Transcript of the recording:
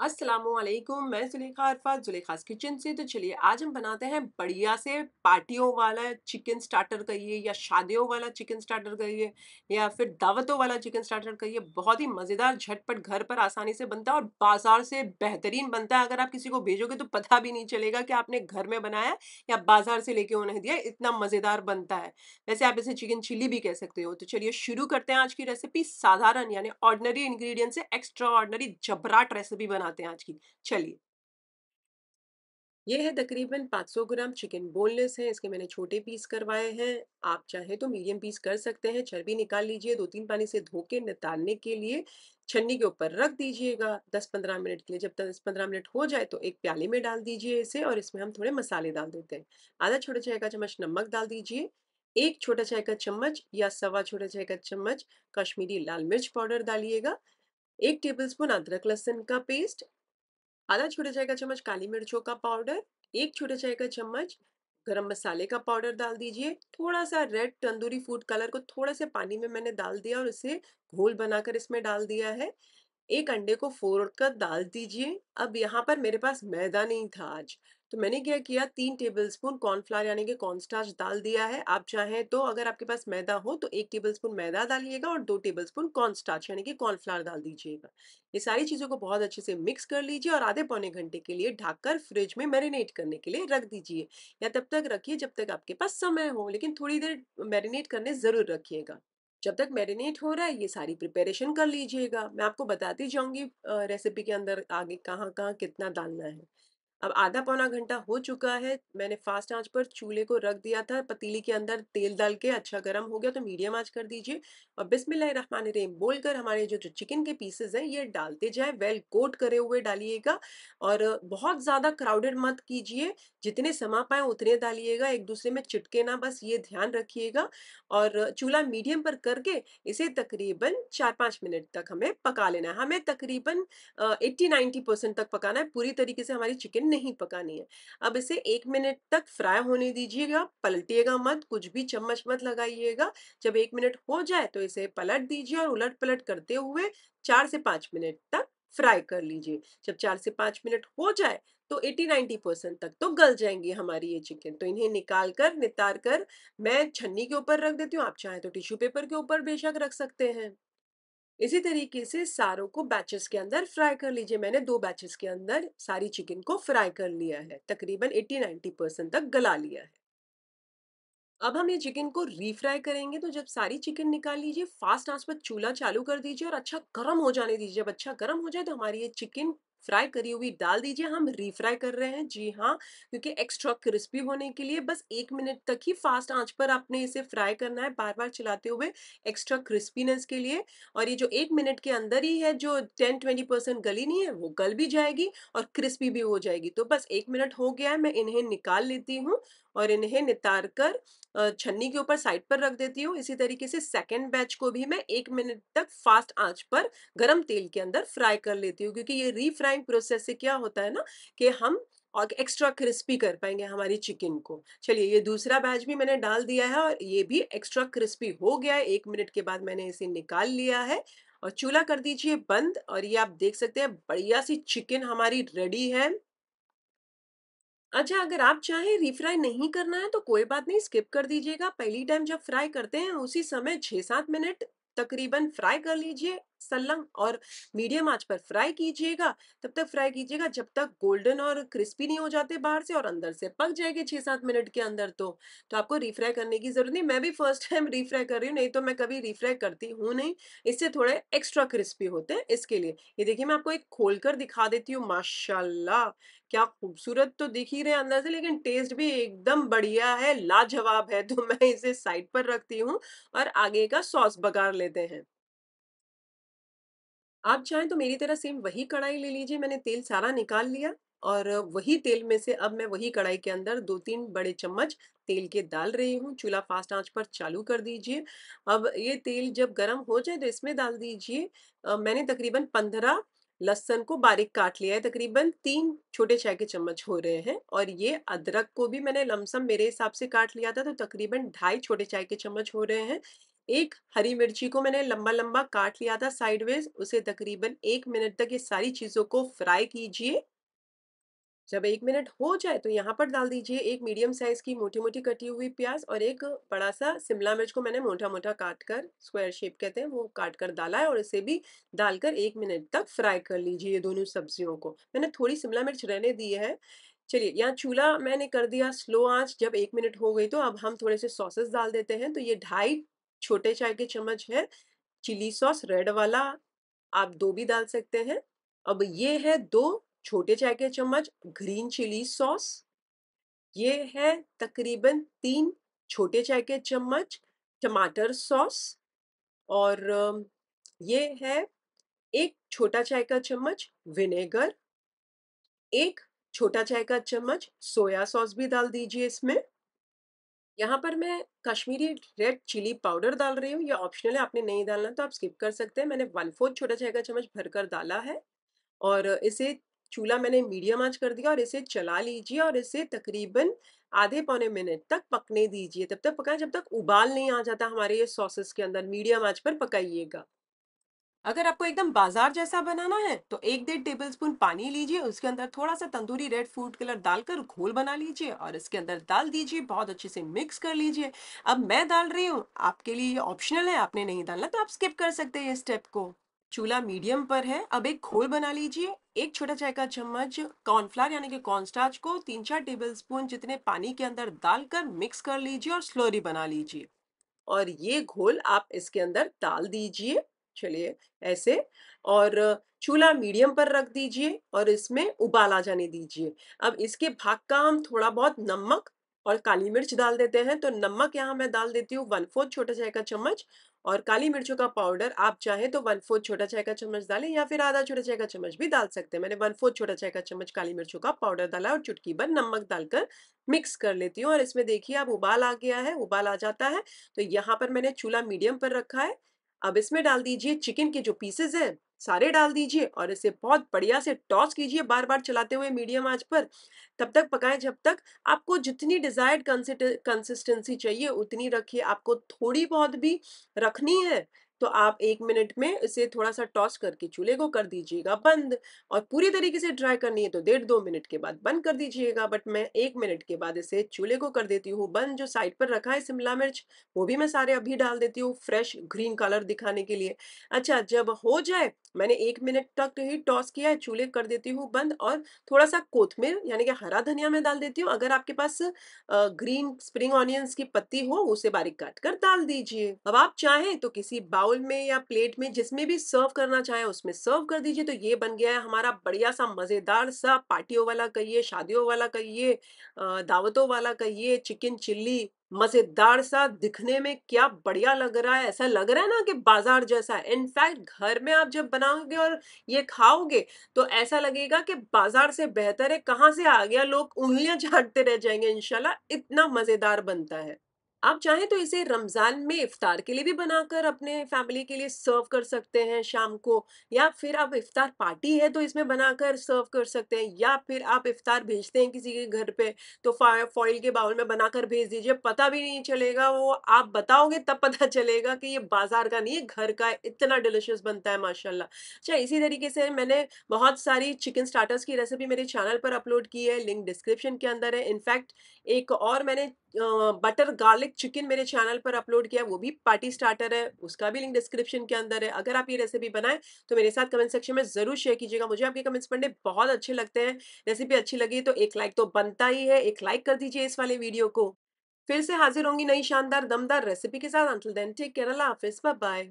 अस्सलामुअलैकुम, मैं ज़ुलेखा अरफात ज़ुलेखास किचन से। तो चलिए, आज हम बनाते हैं बढ़िया से पार्टियों वाला चिकन स्टार्टर कहिए या शादियों वाला चिकन स्टार्टर कहिए या फिर दावतों वाला चिकन स्टार्टर कहिए बहुत ही मज़ेदार, झटपट घर पर आसानी से बनता है और बाज़ार से बेहतरीन बनता है। अगर आप किसी को भेजोगे तो पता भी नहीं चलेगा कि आपने घर में बनाया या बाज़ार से लेके उन्हें दिया, इतना मज़ेदार बनता है। वैसे आप इसे चिकन चिली भी कह सकते हो। तो चलिए, शुरू करते हैं आज की रेसिपी। साधारण, यानी ऑर्डनरी इंग्रेडिएंट से एक्स्ट्रा ऑर्डनरी जबराट रेसिपी बना बनाते हैं आज की। चलिए। ये है तकरीबन 500 ग्राम चिकन बोनलेस है, इसके मैंने छोटे पीस करवाए हैं। आप चाहें तो मीडियम पीस कर सकते हैं, चर्बी निकाल लीजिए दो तीन पानी से धो के निकालने के लिए छन्नी के ऊपर रख दीजिएगा 10-15 मिनट के लिए। जब तक 10-15 मिनट हो जाए तो एक प्याले में डाल दीजिए इसे और इसमें हम थोड़े मसाले डाल देते हैं। आधा छोटा चाय का चम्मच नमक डाल दीजिए, एक छोटा चाय का चम्मच या सवा छोटा चाय का चम्मच कश्मीरी लाल मिर्च पाउडर डालिएगा एक टेबलस्पून अदरक लहसुन का पेस्ट, आधा छोटा चाय का चम्मच काली मिर्चों का पाउडर, एक छोटा चाय का चम्मच गरम मसाले का पाउडर डाल दीजिए। थोड़ा सा रेड तंदूरी फ़ूड कलर को थोड़ा से पानी में मैंने डाल दिया और इसे घोल बनाकर इसमें डाल दिया है। एक अंडे को फोड़ कर डाल दीजिए। अब यहाँ पर मेरे पास मैदा नहीं था आज। तो मैंने क्या किया, तीन टेबलस्पून कॉर्नफ्लावर यानी कि कॉर्नस्टार्च डाल दिया है। आप चाहें तो अगर आपके पास मैदा हो तो एक टेबलस्पून मैदा डालिएगा और दो टेबल टेबलस्पून कॉर्नस्टार्च यानी कि कॉर्नफ्लावर डाल दीजिएगा। ये सारी चीज़ों को बहुत अच्छे से मिक्स कर लीजिए और आधे पौने घंटे के लिए ढककर फ्रिज में मैरिनेट करने के लिए रख दीजिए या तब तक रखिए जब तक आपके पास समय हो, लेकिन थोड़ी देर मैरिनेट करने ज़रूर रखिएगा। जब तक मैरिनेट हो रहा है, ये सारी प्रिपरेशन कर लीजिएगा। मैं आपको बताती जाऊँगी रेसिपी के अंदर आगे कहाँ कहाँ कितना डालना है। अब आधा पौना घंटा हो चुका है, मैंने फास्ट आँच पर चूल्हे को रख दिया था, पतीली के अंदर तेल डाल के अच्छा गर्म हो गया तो मीडियम आँच कर दीजिए और बिस्मिल्लाहिर्रहमानिर्रहीम बोलकर हमारे जो जो चिकन के पीसेस हैं, ये डालते जाए, वेल कोट करे हुए डालिएगा और बहुत ज़्यादा क्राउडेड मत कीजिए, जितने समा पाए उतने डालिएगा, एक दूसरे में चिटके ना बस, ये ध्यान रखिएगा और चूल्हा मीडियम पर करके इसे तकरीबन चार पाँच मिनट तक हमें पका लेना है, हमें तकरीबन एट्टी नाइन्टी परसेंट तक पकाना है, पूरी तरीके से हमारी चिकन नहीं पकानी है। अब इसे एक मिनट तक फ्राई होने दीजिएगा, पलटिएगा मत, कुछ भी चम्मच मत लगाइएगा। जब एक मिनट हो जाए तो इसे पलट दीजिए और उलट पलट करते हुए चार से पाँच मिनट तक फ्राई कर लीजिए। जब चार से पाँच मिनट हो जाए तो 80-90 परसेंट तक तो गल जाएँगी हमारी ये चिकन। तो इन्हें निकाल कर नितार कर मैं छन्नी के ऊपर रख देती हूँ। आप चाहें तो टिश्यू पेपर के ऊपर बेशक रख सकते हैं। इसी तरीके से सारों को बैचेस के अंदर फ्राई कर लीजिए। मैंने दो बैचेस के अंदर सारी चिकन को फ्राई कर लिया है। तकरीबन 80-90 परसेंट तक गला लिया है। अब हम ये चिकन को रीफ्राई करेंगे तो जब सारी चिकन निकाल लीजिए फास्ट आँच पर चूल्हा चालू कर दीजिए और अच्छा गर्म हो जाने दीजिए। जब अच्छा गर्म हो जाए तो हमारी ये चिकन फ्राई करी हुई डाल दीजिए, हम रीफ्राई कर रहे हैं। जी हाँ क्योंकि एक्स्ट्रा क्रिस्पी होने के लिए बस एक मिनट तक ही फास्ट आँच पर आपने इसे फ्राई करना है बार बार चलाते हुए एक्स्ट्रा क्रिस्पीनेस के लिए। और ये जो एक मिनट के अंदर ही है, जो टेन ट्वेंटी परसेंट गली नहीं है, वो गल भी जाएगी और क्रिस्पी भी हो जाएगी। तो बस एक मिनट हो गया है, मैं इन्हें निकाल लेती हूँ और इन्हें नितार कर छन्नी के ऊपर साइड पर रख देती हूँ। इसी तरीके से सेकेंड बैच को भी मैं एक मिनट तक फास्ट आँच पर गरम तेल के अंदर फ्राई कर लेती हूँ, क्योंकि ये रीफ्राइंग प्रोसेस से क्या होता है ना कि हम और एक्स्ट्रा क्रिस्पी कर पाएँगे हमारी चिकन को। चलिए, ये दूसरा बैच भी मैंने डाल दिया है और ये भी एक्स्ट्रा क्रिस्पी हो गया है। एक मिनट के बाद मैंने इसे निकाल लिया है और चूल्हा कर दीजिए बंद और ये आप देख सकते हैं बढ़िया सी चिकन हमारी रेडी है। अच्छा अगर आप चाहें रीफ्राई नहीं करना है तो कोई बात नहीं स्किप कर दीजिएगा। पहली टाइम जब फ्राई करते हैं, उसी समय छः सात मिनट तकरीबन फ्राई कर लीजिए। सलंग और मीडियम आँच पर फ्राई कीजिएगा। तब तक फ्राई कीजिएगा जब तक गोल्डन और क्रिस्पी नहीं हो जाते बाहर से और अंदर से पक जाएँगे छः सात मिनट के अंदर तो। तो आपको रिफ्राई करने की ज़रूरत नहीं। मैं भी फ़र्स्ट टाइम रिफ्राई कर रही हूँ, नहीं तो मैं कभी रिफ्राई करती हूँ नहीं। इससे थोड़े एक्स्ट्रा क्रिस्पी होते हैं इसके लिए। ये देखिए मैं आपको एक खोल कर दिखा देती हूँ, माशाल्लाह! क्या खूबसूरत तो दिख ही रहे अंदर से, लेकिन टेस्ट भी एकदम बढ़िया है, लाजवाब है। तो मैं इसे साइड पर रखती हूँ और आगे का सॉस बघार लेते हैं। आप चाहें तो मेरी तरह सेम वही कढ़ाई ले लीजिए, मैंने तेल सारा निकाल लिया और वही तेल में से अब मैं वही कढ़ाई के अंदर दो तीन बड़े चम्मच तेल के डाल रही हूँ, चूल्हा फास्ट आँच पर चालू कर दीजिए। अब ये तेल जब गर्म हो जाए तो इसमें डाल दीजिए मैंने तकरीबन पंद्रह लहसन को बारीक काट लिया है, तकरीबन तीन छोटे चाय के चम्मच हो रहे हैं और ये अदरक को भी मैंने लमसम मेरे हिसाब से काट लिया था तो तकरीबन ढाई छोटे चाय के चम्मच हो रहे हैं। एक हरी मिर्ची को मैंने लंबा-लंबा काट लिया था साइडवेज़, उसे तकरीबन एक मिनट तक ये सारी चीज़ों को फ्राई कीजिए। जब एक मिनट हो जाए तो यहाँ पर डाल दीजिए एक मीडियम साइज़ की मोटी-मोटी कटी हुई प्याज़ और एक बड़ा-सा शिमला मिर्च को मैंने मोटा-मोटा काट कर स्क्वायर शेप कहते हैं वो काट कर डाला है और इसे भी डालकर एक मिनट तक फ्राई कर लीजिए ये दोनों सब्जियों को। मैंने थोड़ी शिमला मिर्च रहने दी है। चलिए यहाँ चूल्हा मैंने कर दिया स्लो आँच जब एक मिनट हो गई तो अब हम थोड़े से सॉसेस डाल देते हैं। तो ये ढाई छोटे चाय के चम्मच है चिली सॉस रेड वाला, आप दो भी डाल सकते हैं। अब ये है दो छोटे चाय के चम्मच ग्रीन चिली सॉस। ये है तकरीबन तीन छोटे चाय के चम्मच टमाटर सॉस और ये है एक छोटा चाय का चम्मच विनेगर, एक छोटा चाय का चम्मच सोया सॉस भी डाल दीजिए इसमें। यहाँ पर मैं कश्मीरी रेड चिली पाउडर डाल रही हूँ, ये ऑप्शनल है, आपने नहीं डालना तो आप स्किप कर सकते हैं। मैंने 1/4 छोटा चाय का चम्मच भरकर डाला है और इसे चूल्हा मैंने मीडियम आँच कर दिया और इसे चला लीजिए और इसे तकरीबन आधे पौने मिनट तक पकने दीजिए। तब तक पकाएँ जब तक उबाल नहीं आ जाता हमारे ये सॉसेस के अंदर, मीडियम आँच पर पकाइएगा। अगर आपको एकदम बाज़ार जैसा बनाना है तो एक डेढ़ टेबल स्पून पानी लीजिए, उसके अंदर थोड़ा-सा तंदूरी रेड फ़ूड कलर डालकर घोल बना लीजिए और इसके अंदर डाल दीजिए, बहुत अच्छे से मिक्स कर लीजिए। अब मैं डाल रही हूँ, आपके लिए ऑप्शनल है, आपने नहीं डालना तो आप स्किप कर सकते हैं ये स्टेप को। चूल्हा मीडियम पर है, अब एक घोल बना लीजिए, एक छोटा चाय का चम्मच कॉर्नफ्लावर यानी कि कॉर्नस्टार्च को 3-4 टेबलस्पून जितने पानी के अंदर डालकर मिक्स कर लीजिए और स्लोरी बना लीजिए। और ये घोल आप इसके अंदर डाल दीजिए, चलिए ऐसे और चूल्हा मीडियम पर रख दीजिए और इसमें उबाल आ जाने दीजिए। अब इसके भाग का हम थोड़ा बहुत नमक और काली मिर्च डाल देते हैं, तो नमक यहाँ मैं डाल देती हूँ 1/4 छोटा चाय का चम्मच और काली मिर्चों का पाउडर आप चाहें तो 1/4 छोटा चाय का चम्मच डालें या फिर आधा छोटा चाय का चम्मच भी डाल सकते हैं। मैंने 1/4 छोटा चाय का चम्मच काली मिर्चों का पाउडर डाला और चुटकी भर नमक डालकर मिक्स कर लेती हूँ और इसमें देखिए अब उबाल आ गया है, उबाल आ जाता है, तो यहाँ पर मैंने चूल्हा मीडियम पर रखा है। अब इसमें डाल दीजिए चिकन के जो पीसेज़ हैं, सारे डाल दीजिए और इसे बहुत बढ़िया से टॉस कीजिए बार-बार चलाते हुए मीडियम आँच पर। तब तक पकाएँ जब तक आपको जितनी डिज़ायर्ड कंसिस्टेंसी चाहिए उतनी रखिए, आपको थोड़ी बहुत भी रखनी है तो आप एक मिनट में इसे थोड़ा-सा टॉस करके चूल्हे को कर दीजिएगा बंद और पूरी तरीके से ड्राई करनी है तो डेढ़ दो मिनट के बाद बंद कर दीजिएगा। बट मैं एक मिनट के बाद इसे चूल्हे को कर देती हूँ बंद, जो साइड पर रखा है शिमला मिर्च, वो भी मैं सारे अभी डाल देती हूँ फ्रेश ग्रीन कलर दिखाने के लिए। अच्छा, जब हो जाए मैंने एक मिनट तक ही टॉस किया है, चूल्हे कर देती हूँ बंद और थोड़ा-सा कोथमीर यानी कि हरा धनिया मैं डाल देती हूँ। अगर आपके पास ग्रीन स्प्रिंग ऑनियंस की पत्ती हो, उसे बारीक काट कर डाल दीजिए। अब आप चाहें तो किसी बाउल में या प्लेट में जिसमें भी सर्व करना चाहे उसमें सर्व कर दीजिए। तो ये बन गया है हमारा बढ़िया-सा मज़ेदार-सा पार्टियों वाला कहिए, शादियों वाला कहिए दावतों वाला कहिए, चिकन चिल्ली मज़ेदार-सा दिखने में क्या बढ़िया लग रहा है, ऐसा लग रहा है ना कि बाज़ार जैसा है। इनफैक्ट घर में आप जब बनाओगे और ये खाओगे तो ऐसा लगेगा कि बाज़ार से बेहतर है, कहाँ से आ गया, लोग उँगलियाँ झाड़ते रह जाएँगे इनशाला इतना मज़ेदार बनता है। आप चाहें तो इसे रमज़ान में इफ्तार के लिए भी बनाकर अपने फैमिली के लिए सर्व कर सकते हैं शाम को या फिर आप इफ्तार पार्टी है तो इसमें बनाकर सर्व कर सकते हैं या फिर आप इफ्तार भेजते हैं किसी के घर पे तो फॉइल के बाउल में बनाकर भेज दीजिए, पता भी नहीं चलेगा वो आप बताओगे तब पता चलेगा कि ये बाज़ार का नहीं है, घर का इतना डिलिशियस बनता है माशाल्लाह। अच्छा इसी तरीके से मैंने बहुत सारी चिकन स्टार्टर्स की रेसिपी मेरे चैनल पर अपलोड की है, लिंक डिस्क्रिप्शन के अंदर है। इनफैक्ट एक और मैंने बटर गार्लिक चिकन मेरे चैनल पर अपलोड किया वो भी पार्टी स्टार्टर है, उसका भी लिंक डिस्क्रिप्शन के अंदर है। अगर आप ये रेसिपी बनाएँ तो मेरे साथ कमेंट सेक्शन में ज़रूर शेयर कीजिएगा, मुझे आपके कमेंट्स पढ़ने बहुत अच्छे लगते हैं। रेसिपी अच्छी लगी तो एक लाइक तो बनता ही है, एक लाइक कर दीजिए इस वाले वीडियो को। फिर से हाज़िर होंगी नई शानदार दमदार रेसिपी के साथ, अंटिल देन टेक केरला हाफ़िज़, बाय।